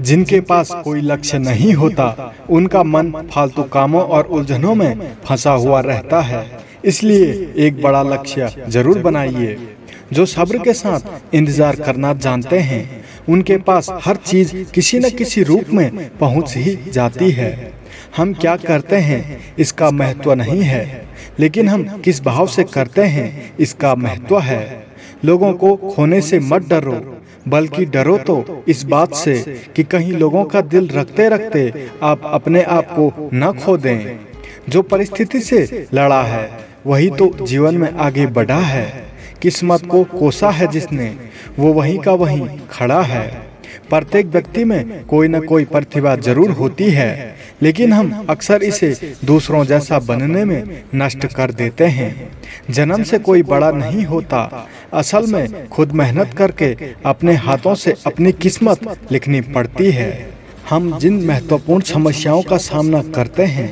जिनके पास कोई लक्ष्य नहीं होता, उनका मन फालतू कामों और उलझनों में फंसा हुआ रहता है। इसलिए एक बड़ा लक्ष्य ज़रूर बनाइए, जो सब्र के साथ इंतज़ार करना जानते हैं। उनके पास हर चीज़ किसी न किसी रूप में पहुँच ही जाती है। हम क्या करते हैं, इसका महत्व नहीं है, लेकिन हम किस भाव से करते हैं, इसका महत्व है। लोगों को खोने से मत डरो बल्कि डरो तो इस बात से कि कहीं लोगों का दिल रखते रखते आप अपने आप को न खो दें जो परिस्थिति से लड़ा है वही तो जीवन में आगे बढ़ा है। किस्मत को कोसा है जिसने वो वहीं का वहीं खड़ा है। प्रत्येक व्यक्ति में कोई न कोई प्रतिभा ज़रूर होती है। लेकिन हम अक्सर इसे दूसरों जैसा बनने में नष्ट कर देते हैं। जन्म से कोई बड़ा नहीं होता। असल में खुद मेहनत करके अपने हाथों से अपनी किस्मत लिखनी पड़ती है। हम जिन महत्वपूर्ण समस्याओं का सामना करते हैं,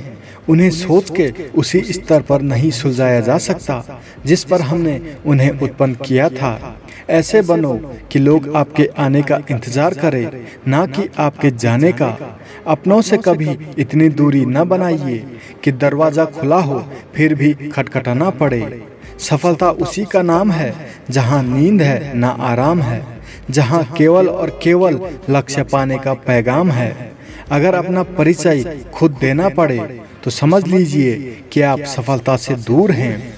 उन्हें सोच के उसी स्तर पर नहीं सुलझाया जा सकता, जिस पर हमने उन्हें उत्पन्न किया था। ऐसे बनो कि लोग आपके आने का इंतज़ार करें, ना कि आपके जाने का। अपनों से कभी इतनी दूरी न बनाइए कि दरवाज़ा खुला हो, फिर भी खटखटाना पड़े। सफलता उसी का नाम है, जहाँ नींद है, ना आराम है, जहाँ केवल और केवल लक्ष्य पाने का पैगाम है। अगर अपना परिचय खुद देना पड़े तो समझ लीजिए कि आप सफलता से दूर हैं।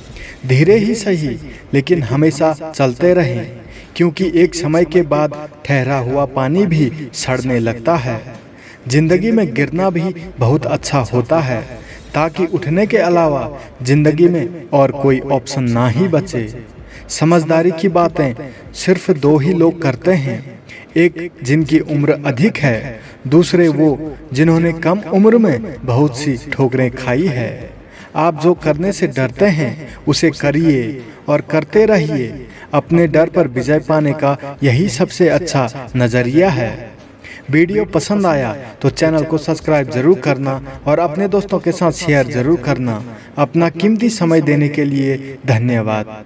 धीरे ही सही, लेकिन हमेशा चलते रहें, क्योंकि एक समय के बाद ठहरा हुआ पानी भी सड़ने लगता है। ज़िंदगी में गिरना भी बहुत अच्छा होता है। ताकि उठने के अलावा ज़िंदगी में और कोई ऑप्शन ना ही बचे। समझदारी की बातें सिर्फ़ दो ही लोग करते हैं। एक जिनकी उम्र अधिक है, दूसरे वो जिन्होंने कम उम्र में बहुत सी ठोकरें खाई है। आप जो करने से डरते हैं, उसे करिए और करते रहिए। अपने डर पर विजय पाने का यही सबसे अच्छा नज़रिया है। वीडियो पसंद आया तो चैनल को सब्सक्राइब ज़रूर करना और अपने दोस्तों के साथ शेयर ज़रूर करना। अपना कीमती समय देने के लिए धन्यवाद।